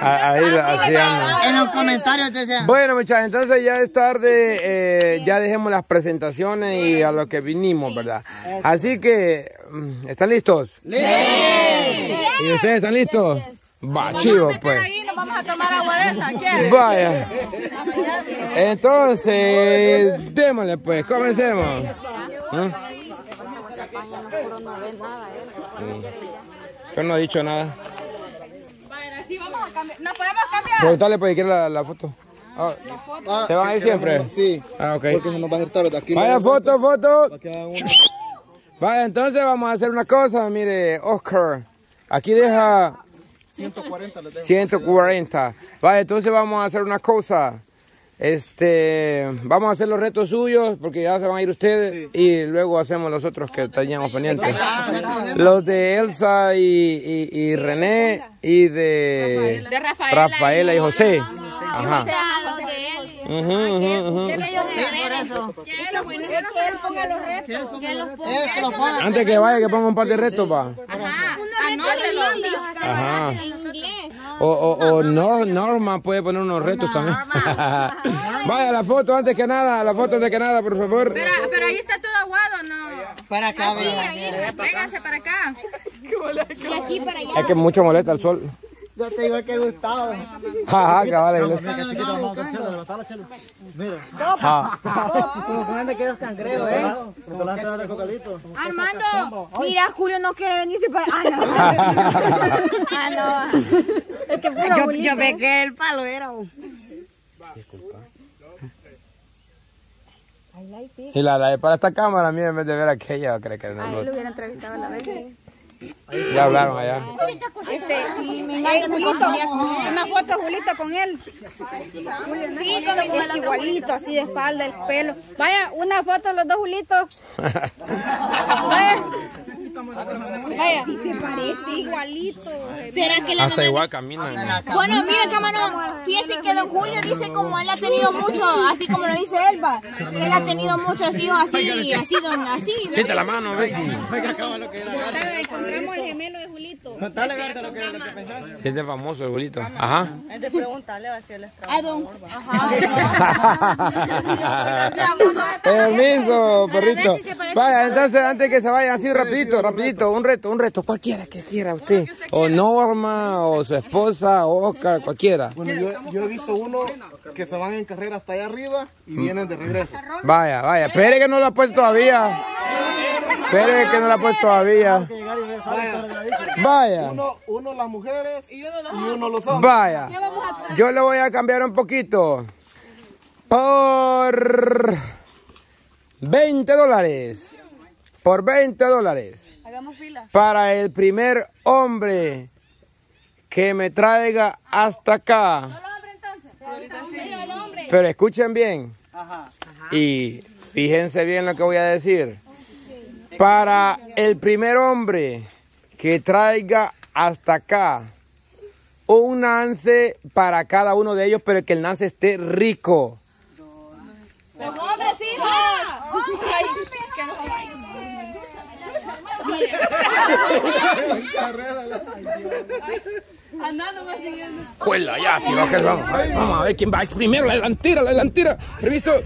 Ahí así anda. En los comentarios decían. Bueno, muchachos, entonces ya es tarde, eh, ya dejemos las presentaciones y a lo que vinimos, ¿verdad? Así que, mm, ¿están listos? ¡Listo! ¿Y ustedes están listos? Va, chivo, pues. nos vamos a tomar agua de esa, ¿qué? Vaya. Entonces, démosle pues, comencemos. ¿Ah? Yo no he dicho nada. Vamos a cambiar. ¿Nos podemos cambiar? Preguntale pues, ¿quiere la, la foto? Ah, ¿Se van a ir siempre? Sí. Ah, ok. Porque se nos va a hacer tarde aquí. Vaya, foto, foto. Para que Vaya, entonces vamos a hacer una cosa, mire, Oscar. Aquí deja 140 les dejo. 140. Vaya, entonces vamos a hacer una cosa. Este, vamos a hacer los retos suyos porque ya se van a ir ustedes y luego hacemos los otros que teníamos pendientes. Los de Elsa y, y- y René y de, De Rafaela. Rafaela y José. Ajá. Eh, que lo pongan. Antes que vaya, que ponga un par de retos, pa. Ajá. Anótelo. Ajá. En inglés. O, o, o Nor- Norma puede poner unos retos también. Vaya, la foto antes que nada, la foto antes que nada, por favor. Pero, pero ahí está todo aguado, ¿no? Para acá, Aquí, ahí. Para acá. Y aquí para allá. Es que mucho molesta el sol. Yo te digo que Gustavo. Jaja, cabal, iglesia. Ja. Como que anda que los cangrejos, ¿eh? Armando, mira, Julio no quiere venirse para. Ah, no. ah, no. Es que puro Yo, yo ve que el palo era. un- Y la, la para esta cámara, mira, en vez de ver aquella, creo que no. Lo hubiera entrevistado a la vez. Ya hablaron allá. Este, eh, Julito, una foto Julito con él. Sí, con el igualito, así de espalda, el pelo. Vaya, una foto los dos Julitos. Vaya. Vaya. Sí, se parece igualito. ¿Será que Hasta igual caminan. Bueno, mira, camarón, fíjese que don Julio dice como él ha tenido mucho, así como lo dice Elba, que él ha tenido muchos hijos así, así, don, así. Quita la mano, a ver si. Encontramos el gemelo de Julito. Si es de famoso el bolito. Ajá. A don. Permiso, perrito. Vaya, entonces antes que se vayan así rapidito, rapidito, un reto, un reto, cualquiera que quiera usted. O Norma, o su esposa, o Oscar, cualquiera. Bueno, yo, yo he visto uno que se van en carrera hasta allá arriba y vienen de regreso. Vaya, vaya, espere que no lo ha puesto todavía. Espere que no lo ha puesto todavía. Vaya, Uno, uno las mujeres y uno los hombres. vaya. Yo le voy a cambiar un poquito. Por 20 dólares. Por 20 dólares. Hagamos fila. Para el primer hombre que me traiga hasta acá. Pero escuchen bien. Y fíjense bien lo que voy a decir. Para el primer hombre que traiga hasta acá un nance para cada uno de ellos, pero que el nance esté rico. ¡Hombres, hijos! Andando más siguiendo. Ya, tío, que vamos. Vamos a ver quién va primero, la delantera, la delantera. Permiso.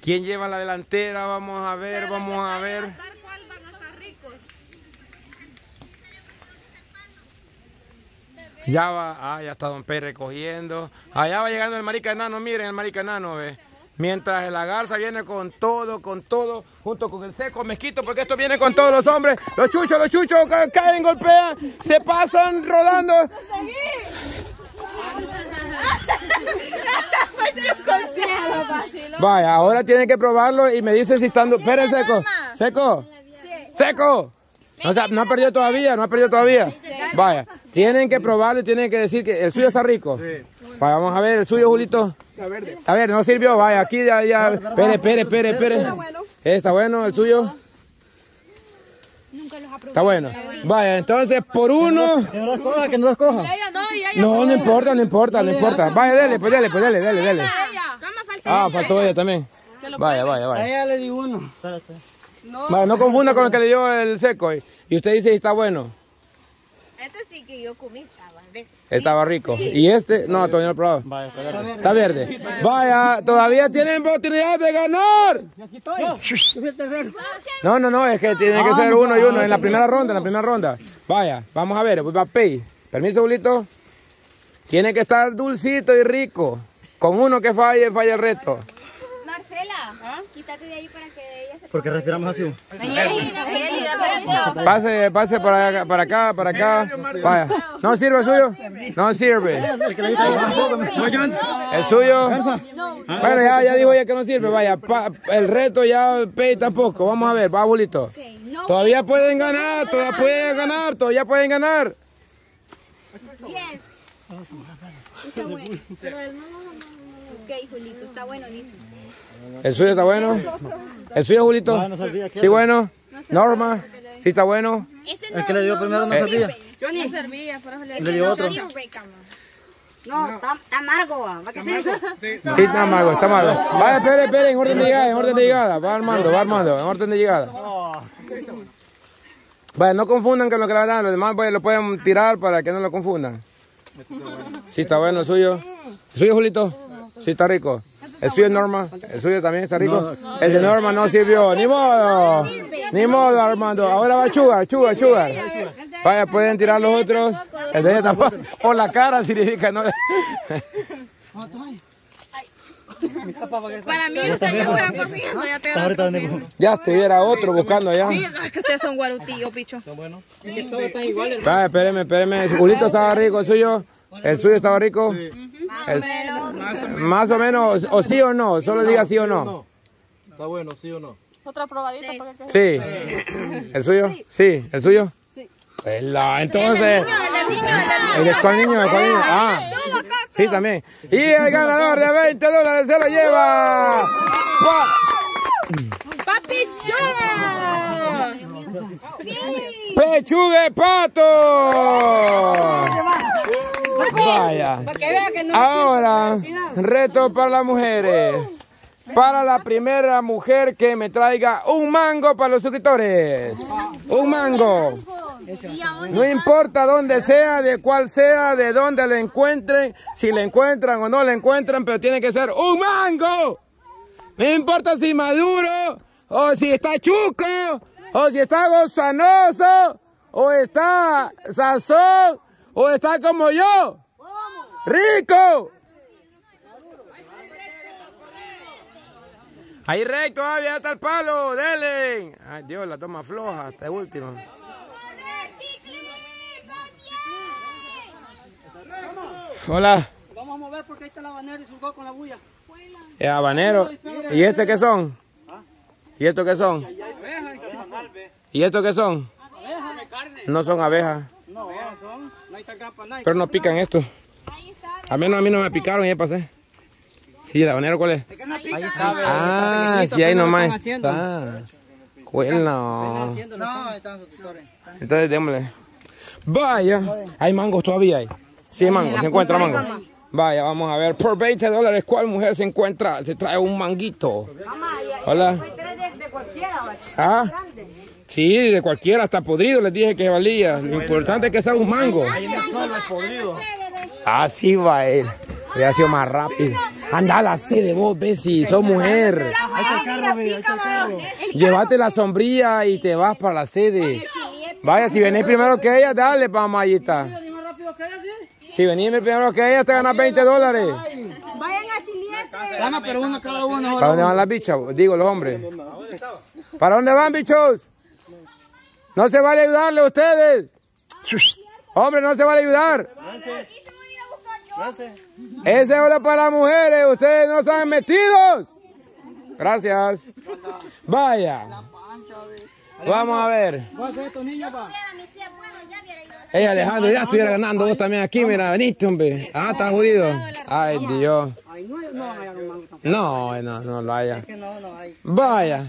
¿Quién lleva la delantera? Vamos a ver, vamos a ver. ¿Cuál van a estar ricos? Ya va, ah, ya está Don Pérez recogiendo. Allá va llegando el marica enano, miren el marica enano, ve. Mientras la garza viene con todo, con todo, junto con el seco mezquito, porque esto viene con todos los hombres. Los chuchos, los chuchos ca- caen, golpean, se pasan rodando. Vaya, ahora tienen que probarlo y me dice si están... Esperen, seco, seco, seco. O sea, no ha perdido todavía, no ha perdido todavía. Vaya, tienen que probarlo y tienen que decir que el suyo está rico. Vaya, vamos a ver, el suyo, Julito. A ver, no sirvió, vaya, aquí ya, ya. Espere, espere, espere, espere. Está bueno el suyo. Está bueno. Vaya, entonces por uno. Que no los coja, que no los coja. No, No, importa, no importa, no importa. Vaya, dele, pues dele, pues dele, dele, dele. ella. ¿Cómo falta? Ah, faltó ella también. Vaya, vaya, A vaya. ella le di uno. Vaya, no confunda con el que le dio el seco. Y y usted dice está bueno. Este sí que yo comí estaba. ¿ves? Estaba rico. Y este, no, todavía no he probado. Está verde. Vaya, todavía tienen oportunidad de ganar. No, no, no, es que tiene que ser uno y uno en la primera ronda, en la primera ronda. Vaya, vamos a ver, va Pay. Permiso, Julito. Tiene que estar dulcito y rico. Con uno que falle, falla el reto. Marcela, quítate de ahí para que Porque respiramos así. Pase, pase para para acá, para acá. Vaya. ¿No sirve el suyo? No sirve. El suyo. Bueno, ya, ya dijo ya que no sirve. Vaya, el reto ya Pay tampoco. Vamos a ver, va, Julito. Todavía pueden ganar, todavía pueden ganar, todavía pueden ganar. Yes. Está bueno. Ok, Julito, está. ¿El suyo está bueno? ¿El suyo, Julito? Sí, bueno. Norma, sí está bueno. El que le dio primero no servía. le dio otro. No, está, está amargo, va. ¿Para qué se Sí, está malo, está malo. Vaya, espere, espere, en orden de llegada, en orden de llegada. Va armando, va armando, en orden de llegada. Vaya, no confundan con lo que le dan, los demás pues, lo pueden tirar para que no lo confundan. Sí, está bueno el suyo. ¿El suyo, Julito? Sí, está rico. ¿El suyo es Norma? ¿El suyo también está rico? El de Norma no sirvió. ¡Ni modo! ¡Ni modo, Armando! Ahora va Chugar, Chugar, Chugar. Vaya, pueden tirar los otros. El de ella tampoco. Por la cara significa no. Para mí ustedes ya fueron comiendo, ya te. Ya estuviera otro buscando allá. Sí, es que ustedes son guarutillos, picho. Vaya, espéreme, espéreme. Julito estaba rico, el suyo. El suyo estaba rico. El- más o menos, o sí o no, solo diga sí o no. ¿Está bueno, sí o no? Otra probadita para que Sí. ¿El suyo? Sí. ¿El suyo? Sí. entonces. ¿El de cuál niño? ¿De cuál niño? Ah. Sí, también. Y el ganador de 20 dólares se lo lleva. Pa- Pechuga de pato. Vaya. Ahora, reto para las mujeres. Para la primera mujer que me traiga un mango para los suscriptores. Un mango. No importa dónde sea, de cuál sea, de dónde lo encuentren, si le encuentran o no le encuentran, pero tiene que ser un mango. No importa si maduro, o si está chuco, o si está gozanoso, o está sazón, o está como yo. ¡Rico! Ahí recto, todavía está el palo, dele. Ay Dios, la toma floja, hasta último. Hola. Vamos a mover porque ahí está el habanero y surgó con la bulla. Es habanero. ¿Y este qué son? ¿Y estos qué son? ¿Y estos qué son? No son abejas. No, son. Pero no pican esto. A menos a mí no me picaron y ya pasé. ¿Y el habanero cuál es? Ahí está. Ah, sí, ahí nomás está. Bueno. No, están sus tutores. Entonces démosle. Vaya. Hay mangos todavía ahí. Sí, hay mango. Se encuentra mango. Vaya, vamos a ver. Por 20 dólares, ¿cuál mujer se encuentra? Se trae un manguito. Hola. De cualquiera, bache. Ah. Sí, de cualquiera, hasta podrido les dije que valía. Lo importante es que sea un mango. Así va él. Hubiera sido más rápido. Anda a la sede vos, ves si sos mujer. Llévate la sombrilla y te vas para la sede. Vaya, si venís primero que ella, dale, pa' Mayita. más rápido que ella, sí? Si venís primero que ella, te ganas 20 dólares. Vayan a Chiliete. Gana, pero uno cada uno. ¿Para dónde van las bichas? Digo, los hombres. ¿Para dónde van, bichos? No se vale ayudarle a ustedes. Hombre, no se vale ayudar. Ese es hora para las mujeres. Ustedes no están metidos. Gracias. Vaya. Vamos a ver. Ey, Alejandro, ya estuviera ganando vos también aquí. Mira, veniste, hombre. Ah, está jodido. Ay, Dios. No, tampoco. No, no, no lo haya. Vaya.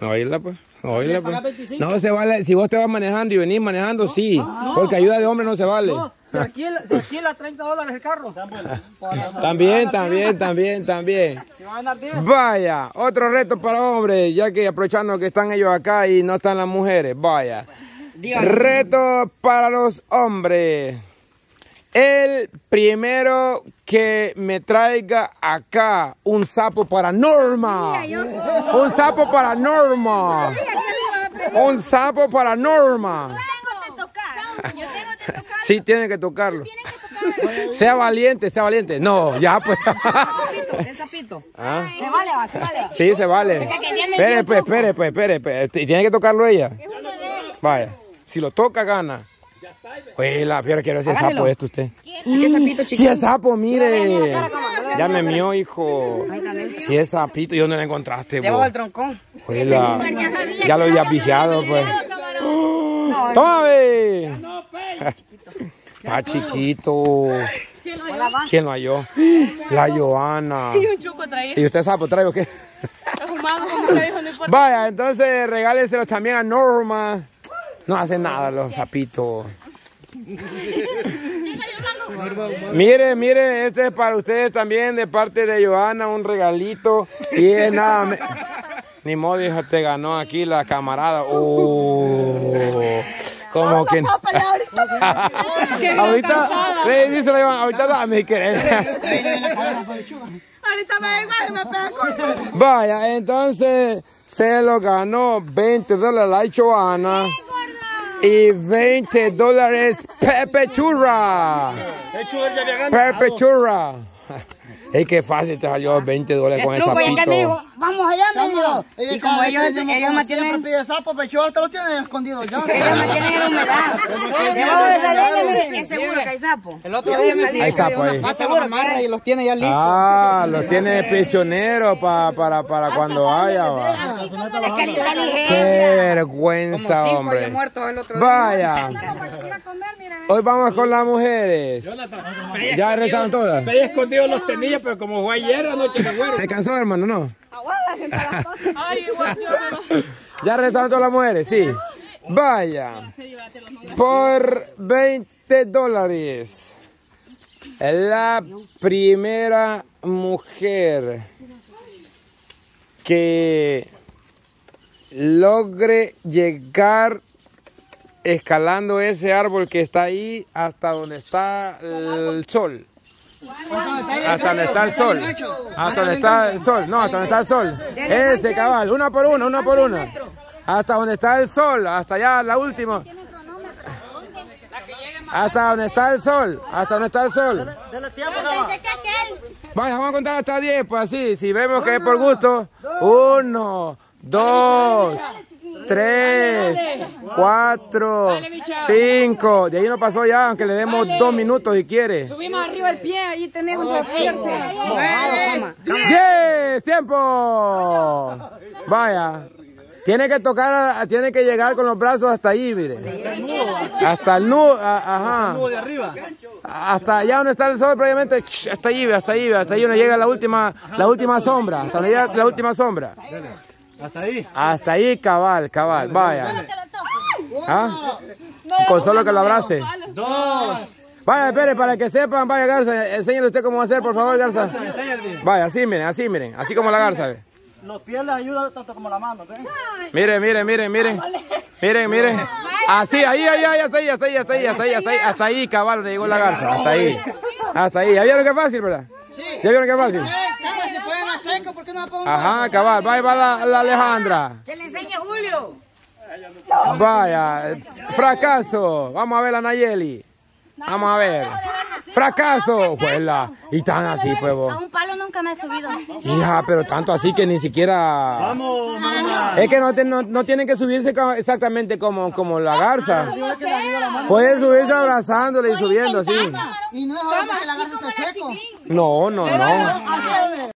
Oíla, pues. Oíla, pues. pagar 25. No se vale. Si vos te vas manejando y venís manejando, sí. Porque ayuda de hombre no se vale. No, Se alquila, se alquila 30 dólares el carro. También, también, también, también. Que va a ganar 10. Vaya, otro reto para hombres, ya que aprovechando que están ellos acá y no están las mujeres. Vaya. Reto para los hombres. El primero que me traiga acá un sapo para Norma. Un sapo para Norma. Un sapo para Norma. Tengo que tocar. Yo tengo que tocar. Sí, tiene que tocarlo. Sea valiente, sea valiente. No, ya pues. Ah. Se vale, va, se vale. va. Sí, se vale. Espere, pues, espere, pues, espere, pues. Y tiene que tocarlo ella. Vaya. Si lo toca, gana. Pues la peor quiero si es sapo esto usted. ¿Qué sapito Si es sapo, mire. Ya me mió, hijo. Si es sapito, ¿y dónde lo encontraste, Debajo vos? del troncón. Ya lo había vigiado, pues. ¡Toma, ve! Está chiquito. ¿Quién lo halló? La Joana. un chuco. ¿Y usted sapo qué? Dijo, no importa. Vaya, entonces regáleselos también a Norma. No hacen nada los sapitos. Mire, mire, este es para ustedes también de parte de Joana, un regalito. Y es nada. me- Ni modo, hija, te ganó aquí la camarada. Oh, como que. ahorita, le dice la ahorita dame querer. Vaya, entonces se lo ganó 20 dólares la Joana y 20 dólares Pepe Churra. Pepe Churra. Es que fácil te salió 20 dólares con ya que me dijo, vamos allá, me dijo. Y como ellos, ellos mantienen, pide sapo, pecho, ahorita lo tienen escondido ya. ellos mantienen en humedad. Debajo de esa leña, mire, es seguro que hay sapo. El otro día me Hay sapo ahí. Hasta los amarra y los tiene ya listos. Ah, los tiene prisioneros pa- para, para cuando haya. va. Es que la Qué inteligencia. vergüenza, hombre. muertos el otro día. Vaya. Hoy vamos con las mujeres. Ya regresaron todas. Ahí escondido los tenía, pero como fue ayer anoche, me acuerdo. Se cansó, hermano, ¿no? Ay, igual yo. Ya regresaron todas las mujeres, sí. Vaya. Por 20 dólares. La primera mujer que logre llegar escalando ese árbol que está ahí hasta donde está el sol. Hasta donde está el sol. Hasta donde está el sol. No, hasta donde está el sol. Ese cabal. Una por una, una por una. Hasta donde está el sol. Hasta allá, la última. Hasta donde está el sol. Hasta donde está el sol. Vaya, vamos a contar hasta 10, pues así. Si vemos que es por gusto. Uno, dos, tres, cuatro, cinco. De ahí no pasó ya, aunque le demos dos minutos si quiere. Subimos arriba el pie, ahí tenemos un Mojado, ¡Diez! ¡Tiempo! Vaya. Tiene que tocar, a- tiene que llegar con los brazos hasta ahí, mire. Hasta el nudo, ajá. de arriba. Hasta allá donde está el sol, previamente, hasta ahí, hasta ahí, hasta ahí donde llega la última, la última sombra, hasta donde llega la última sombra. Hasta ahí. Hasta ahí, cabal, cabal, vaya. ¿Ah? Con solo que lo abrace. Dos. Vaya, espere, para que sepan, vaya Garza, enséñale usted cómo hacer, por favor, Garza. Vaya, así miren, así miren, así como la Garza. ve. Los pies les ayudan tanto como la mano, ¿ven? Miren, miren, miren, miren. Miren, miren. Así, ahí, ahí, ahí, hasta ahí, hasta ahí, hasta ahí, hasta ahí, hasta ahí, hasta ahí, cabal, donde llegó la garza. Hasta ahí. Hasta ahí. ¿Ya vieron que es fácil, verdad? Sí. ¿Ya vieron que es fácil? Seco, ¿por qué no pongo Ajá, cabal. Va, va la, la Alejandra. Que le enseñe Julio. Vaya. Fracaso. Vamos a ver a Nayeli. Vamos a ver. Fracaso. Juela. Y tan así, pues vos. A un palo nunca me he subido. Hija, pero tanto así que ni siquiera... Vamos, mamá. Es que no, te- no, no tienen que subirse exactamente como, como la garza. Pueden subirse abrazándole y subiendo así. Y no es ahora porque la garza está seco. No, no, no.